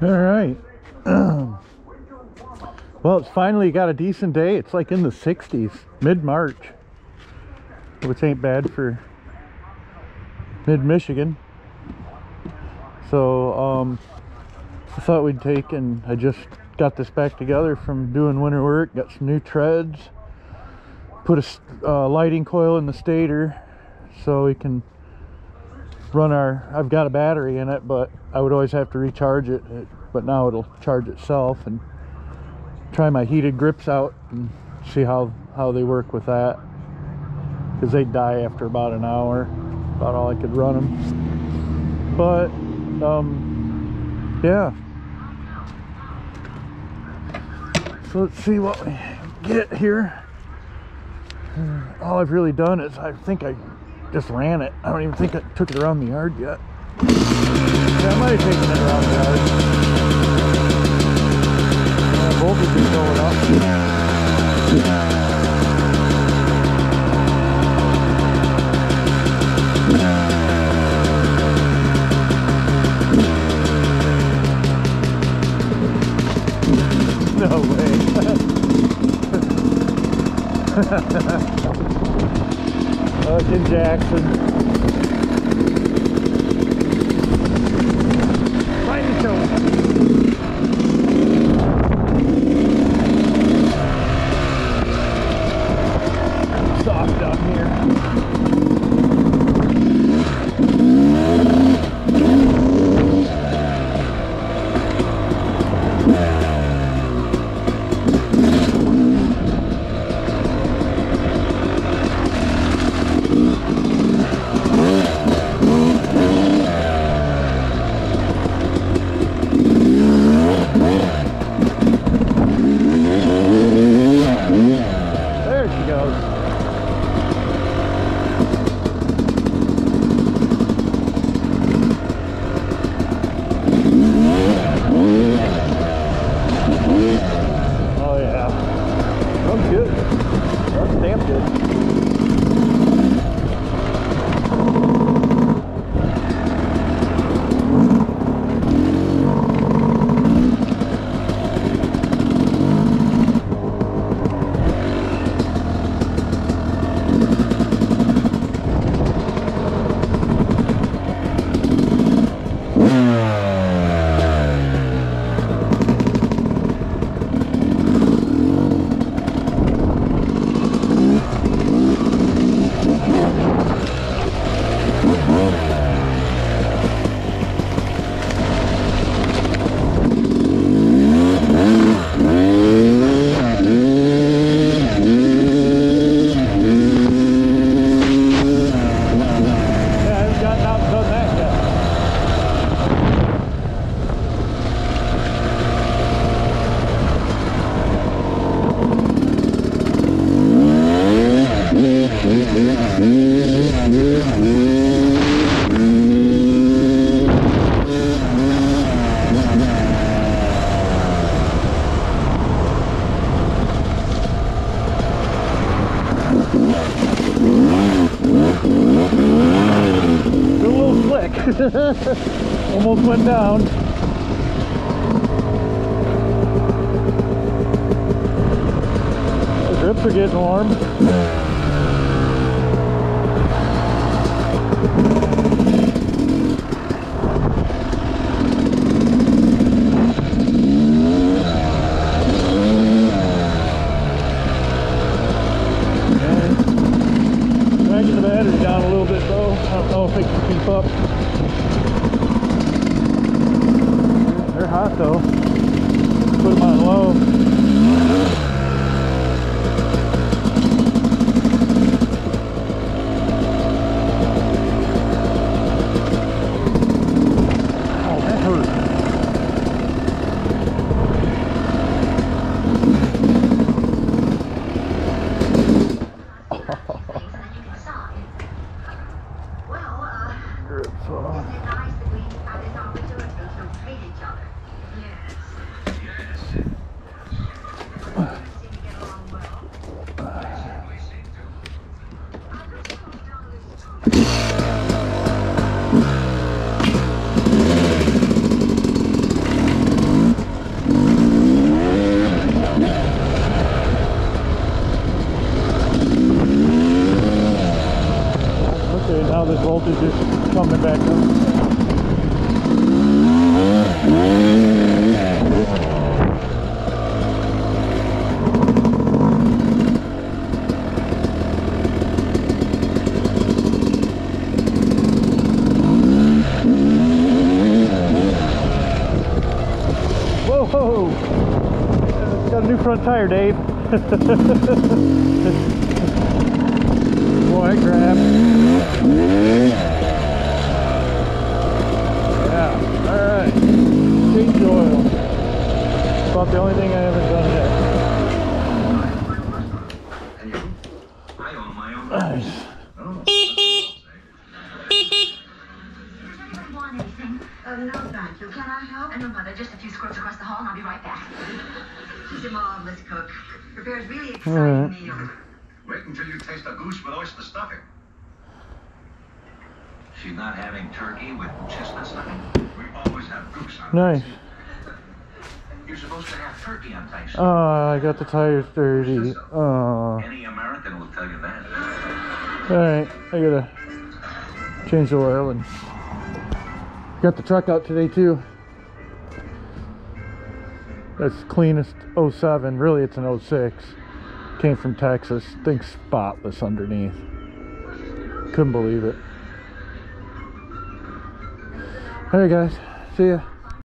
All right. well, it's finally got a decent day. It's like in the 60s, mid March, which ain't bad for mid Michigan. So, um, I thought we'd take and I just got this back together from doing winter work, got some new treads, put a uh, lighting coil in the stator so we can run our I've got a battery in it but I would always have to recharge it but now it'll charge itself and try my heated grips out and see how how they work with that. Because they die after about an hour about all I could run them but um yeah. So let's see what we get here. All I've really done is I think I just ran it. I don't even think I took it around the yard yet. Yeah, I might have taken it around the yard. Uh, voltage is going up. No way. in Jackson. Oh yeah. That's good. That's damn good. Yeah, I haven't gotten out and done that yet. It's a little slick. Almost went down. The grips are getting warm. Dragging the battery down a little bit though. I don't know if it can keep up. They're hot though. Put them on low. That hurt. Well, Grips off. Okay, now this voltage is coming back up. New front tire, Dave. Boy, grab. Yeah, alright. Change oil. About the only thing I haven't done yet. And you? I own my own. Nice. Oh. anything? No, thank. Can I help? No, Mother, just a few squirts across the hall and I'll be right back. She's a marvelous cook. Prepares really exciting Alright. meals. Wait until you taste a goose with oyster stuffing. She's not having turkey with chestnut stuffing. We always have goose on Nice. Thanksgiving. You're supposed to have turkey on Thanksgiving. Oh, ah, I got the tires dirty. Oh. Any American will tell you that. Alright, I gotta change the oil and got the truck out today too. That's cleanest 07. Really, it's an 06. Came from Texas. Thing's spotless underneath. Couldn't believe it. Alright, guys. See ya.